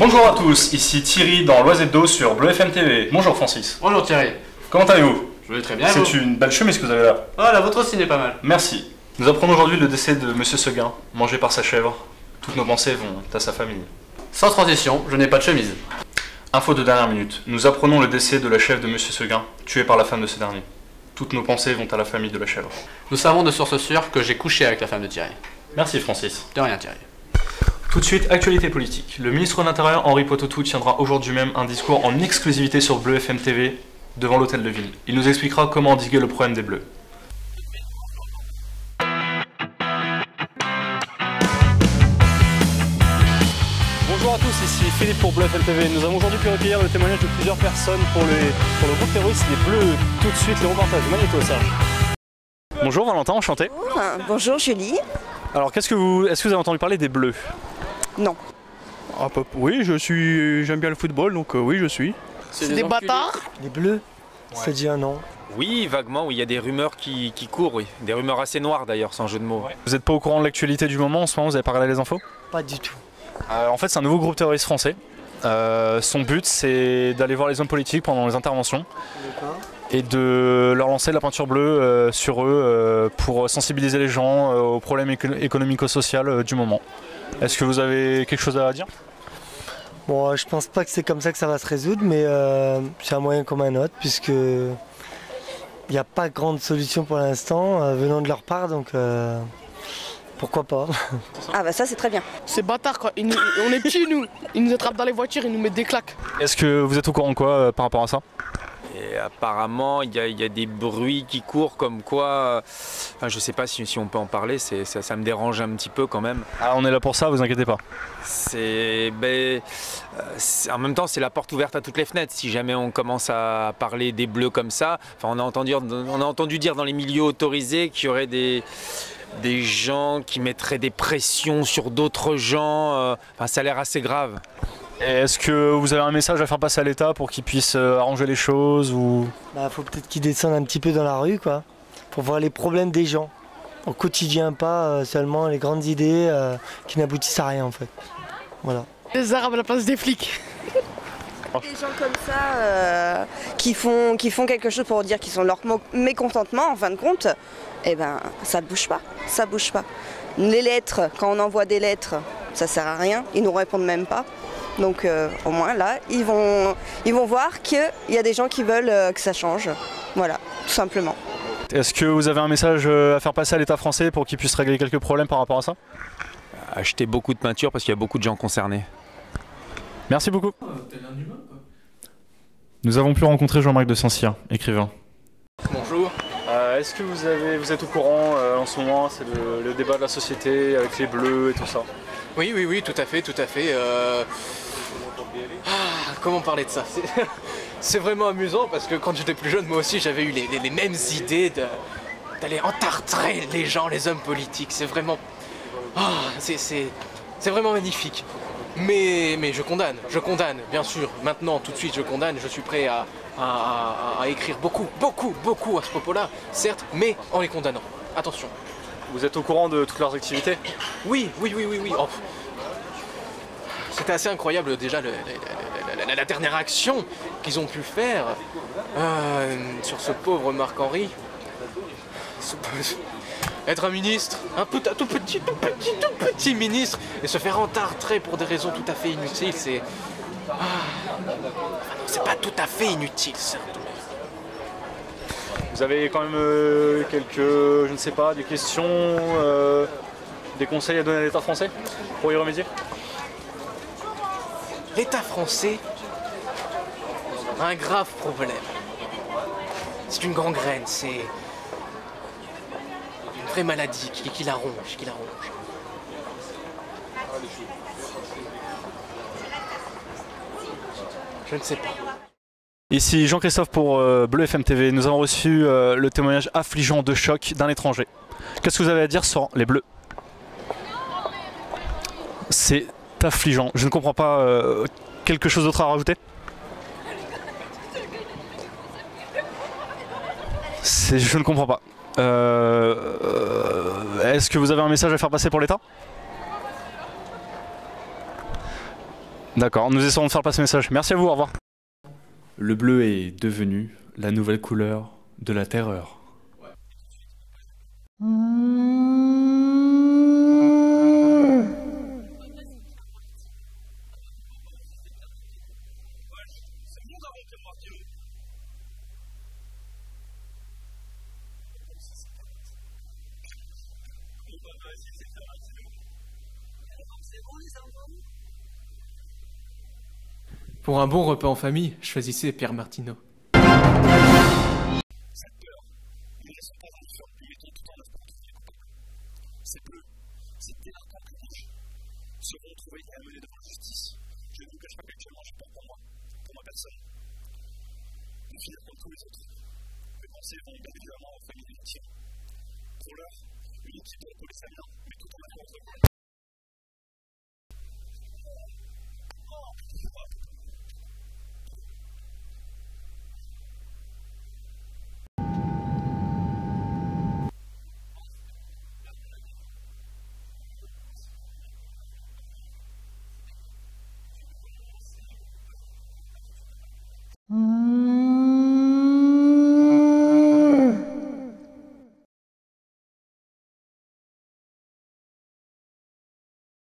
Bonjour à tous, ici Thierry dans l'Oisette d'eau sur Bleu FM TV. Bonjour Francis. Bonjour Thierry. Comment allez-vous? Je vais très bien. C'est une belle chemise que vous avez là. Ah, la vôtre aussi n'est pas mal. Merci. Nous apprenons aujourd'hui le décès de Monsieur Seguin, mangé par sa chèvre. Toutes nos pensées vont à sa famille. Sans transition, je n'ai pas de chemise. Info de dernière minute. Nous apprenons le décès de la chèvre de Monsieur Seguin, tuée par la femme de ce dernier. Toutes nos pensées vont à la famille de la chèvre. Nous savons de source sûre que j'ai couché avec la femme de Thierry. Merci Francis. De rien Thierry. Tout de suite, actualité politique. Le ministre de l'Intérieur, Henri Pototou, tiendra aujourd'hui même un discours en exclusivité sur Bleu FM TV devant l'hôtel de ville. Il nous expliquera comment endiguer le problème des Bleus. Bonjour à tous, ici Philippe pour Bleu FM TV. Nous avons aujourd'hui pu recueillir le témoignage de plusieurs personnes pour, les, pour le groupe terroriste Les Bleus. Tout de suite, les reportages. Magnéto, Serge. Bonjour Valentin, enchanté. Ah, Bonjour Julie. Alors, qu'est-ce que vous, est-ce que vous avez entendu parler des Bleus? Non. Ah, pop- oui, je suis, j'aime bien le football, donc euh, oui, je suis. C'est des bâtards Les bleus C'est-à-dire non Oui, vaguement, oui, il y a des rumeurs qui, qui courent, oui. Des rumeurs assez noires d'ailleurs, sans jeu de mots. Vous n'êtes pas au courant de l'actualité du moment en ce moment Vous avez pas regardé les infos? Pas du tout. Euh, en fait, c'est un nouveau groupe terroriste français. Euh, son but, c'est d'aller voir les hommes politiques pendant les interventions et de leur lancer de la peinture bleue euh, sur eux euh, pour sensibiliser les gens euh, aux problèmes éco- économico-sociaux euh, du moment. Est-ce que vous avez quelque chose à dire? Bon, je pense pas que c'est comme ça que ça va se résoudre, mais euh, c'est un moyen comme un autre, puisque il n'y a pas grande solution pour l'instant euh, venant de leur part, donc euh, pourquoi pas Ah bah ça c'est très bien. C'est bâtard quoi. Ils nous- on est petits nous. Ils nous attrapent dans les voitures, ils nous mettent des claques. Est-ce que vous êtes au courant de quoi euh, par rapport à ça? Et apparemment, il y, a- il y a des bruits qui courent comme quoi. Enfin, je sais pas si, si on peut en parler, ça, ça me dérange un petit peu quand même. Ah, on est là pour ça, vous inquiétez pas. C'est, ben, euh, en même temps, c'est la porte ouverte à toutes les fenêtres. Si jamais on commence à parler des bleus comme ça, enfin, on a entendu, on a entendu dire dans les milieux autorisés qu'il y aurait des, des gens qui mettraient des pressions sur d'autres gens. euh, Enfin, ça a l'air assez grave. Est-ce que vous avez un message à faire passer à l'État pour qu'il puisse euh, arranger les choses ou... Bah, faut peut-être qu'ils descendent un petit peu dans la rue, quoi, pour voir les problèmes des gens. Au quotidien, pas euh, seulement les grandes idées euh, qui n'aboutissent à rien, en fait. Voilà. Les arabes à la place des flics. Des gens comme ça euh, qui, font, qui font quelque chose pour dire qu'ils sont leur mécontentement en fin de compte, eh ben ça bouge pas, ça bouge pas. Les lettres, quand on envoie des lettres, ça sert à rien, ils nous répondent même pas. Donc euh, au moins là, ils vont, ils vont voir qu'il y a des gens qui veulent euh, que ça change. Voilà, tout simplement. Est-ce que vous avez un message euh, à faire passer à l'État français pour qu'il puisse régler quelques problèmes par rapport à ça? Acheter beaucoup de peinture parce qu'il y a beaucoup de gens concernés. Merci beaucoup. Nous avons pu rencontrer Jean-Marc de Saint-Cyr, écrivain. Bonjour. Euh, Est-ce que vous, avez, vous êtes au courant euh, en ce moment C'est le, le débat de la société avec les bleus et tout ça? Oui, oui, oui, tout à fait, tout à fait. euh, comment parler de ça C'est- vraiment amusant parce que quand j'étais plus jeune, moi aussi, j'avais eu les, les- les mêmes idées d'aller entartrer les gens, les hommes politiques. C'est vraiment. Ah, c'est- vraiment magnifique. Mais, mais je condamne, je condamne, bien sûr. Maintenant, tout de suite, je condamne. Je suis prêt à, à- à- à écrire beaucoup, beaucoup, beaucoup à ce propos-là, certes, mais en les condamnant. Attention. Vous êtes au courant de toutes leurs activités? Oui, oui, oui, oui, oui. Oh. C'était assez incroyable déjà le- la- dernière action qu'ils ont pu faire euh, sur ce pauvre Marc-Henri. Être un ministre, un tout petit, tout petit, tout petit ministre, et se faire entartrer pour des raisons tout à fait inutiles, c'est. Ah. C'est pas tout à fait inutile, certes. Vous avez quand même euh, quelques, je ne sais pas, des questions, euh, des conseils à donner à l'État français pour y remédier? L'État français a un grave problème. C'est une gangrène, c'est une vraie maladie qui, qui la ronge, qui la ronge. Je ne sais pas. Ici Jean-Christophe pour euh, Bleu FM TV. Nous avons reçu euh, le témoignage affligeant de choc d'un étranger. Qu'est-ce que vous avez à dire sur les Bleus? C'est affligeant. Je ne comprends pas. euh, quelque chose d'autre à rajouter Je ne comprends pas. Euh, euh, Est-ce que vous avez un message à faire passer pour l'État? D'accord, nous essayons de faire passer le message. Merci à vous, au revoir. Le bleu est devenu la nouvelle couleur de la terreur. Pour un bon repas en famille, choisissez Pierre Martineau. Ces bleus, ces délinquants que seront trouvés et amenés devant la justice. Je ne vous cache pas qu'actuellement, peur pour moi, pour ma personne. De finir comme tous les autres. Mes pensées vont bien évidemment aux familles des victimes. Pour l'heure, une équipe de la police Amiens, mais tout en accord entre